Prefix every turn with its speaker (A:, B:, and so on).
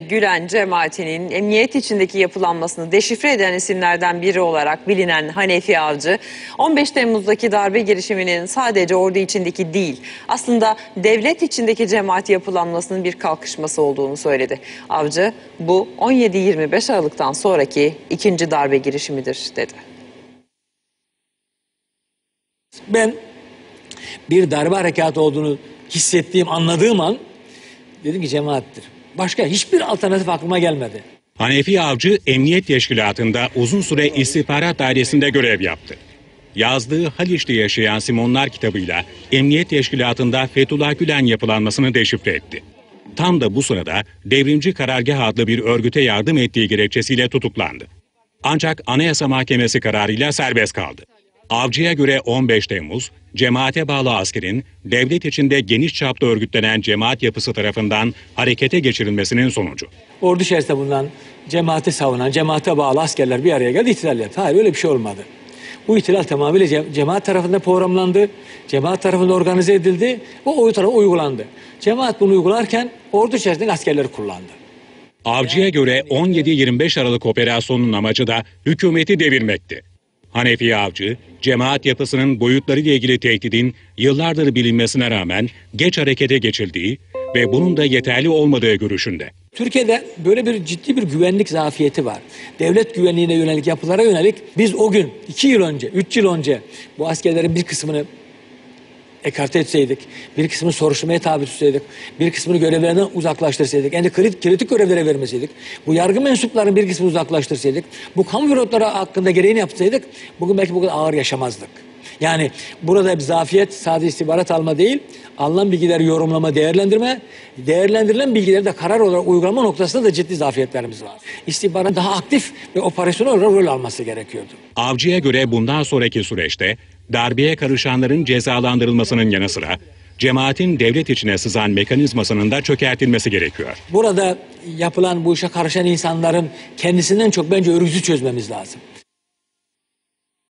A: Gülen cemaatinin emniyet içindeki yapılanmasını deşifre eden isimlerden biri olarak bilinen Hanefi Avcı, 15 Temmuz'daki darbe girişiminin sadece ordu içindeki değil, aslında devlet içindeki cemaat yapılanmasının bir kalkışması olduğunu söyledi. Avcı, bu 17-25 Aralık'tan sonraki ikinci darbe girişimidir dedi.
B: Ben bir darbe harekatı olduğunu hissettiğim, anladığım an dedim ki cemaattir. Başka hiçbir alternatif aklıma gelmedi.
C: Hanefi Avcı Emniyet Teşkilatı'nda uzun süre istihbarat dairesinde görev yaptı. Yazdığı Haliç'te yaşayan Simonlar kitabıyla Emniyet Teşkilatı'nda Fethullah Gülen yapılanmasını deşifre etti. Tam da bu sırada Devrimci Karargah adlı bir örgüte yardım ettiği gerekçesiyle tutuklandı. Ancak Anayasa Mahkemesi kararıyla serbest kaldı. Avcıya göre 15 Temmuz, cemaate bağlı askerin devlet içinde geniş çapta örgütlenen cemaat yapısı tarafından harekete geçirilmesinin sonucu.
B: Ordu içerisinde bulunan cemaati savunan, cemaate bağlı askerler bir araya geldi, ihtilal yaptı. Hayır öyle bir şey olmadı. Bu ihtilal tamamıyla ce- cemaat tarafından programlandı, cemaat tarafından organize edildi, o oy tarafı uygulandı. Cemaat bunu uygularken ordu içerisinde askerleri kullandı.
C: Avcıya göre 17-25 Aralık operasyonunun amacı da hükümeti devirmekti. Hanefi Avcı, cemaat yapısının boyutlarıyla ilgili tehdidin yıllardır bilinmesine rağmen geç harekete geçildiği ve bunun da yeterli olmadığı görüşünde.
B: Türkiye'de böyle bir ciddi bir güvenlik zafiyeti var. Devlet güvenliğine yönelik yapılara yönelik biz o gün iki yıl önce, üç yıl önce bu askerlerin bir kısmını ekarte etseydik, bir kısmını soruşturmaya tabi tutsaydık, bir kısmını görevlerinden uzaklaştırsaydık, yani kritik, kritik görevlere vermeseydik, bu yargı mensuplarının bir kısmını uzaklaştırsaydık, bu kamu bürokları hakkında gereğini yapsaydık, bugün belki bu kadar ağır yaşamazdık. Yani burada bir zafiyet sadece istihbarat alma değil, alınan bilgileri yorumlama, değerlendirme, değerlendirilen bilgileri de karar olarak uygulama noktasında da ciddi zafiyetlerimiz var. İstihbarat daha aktif ve operasyonel olarak rol alması gerekiyordu.
C: Avcıya göre bundan sonraki süreçte darbeye karışanların cezalandırılmasının yanı sıra cemaatin devlet içine sızan mekanizmasının da çökertilmesi gerekiyor.
B: Burada yapılan bu işe karışan insanların kendisinden çok bence örgütü çözmemiz lazım.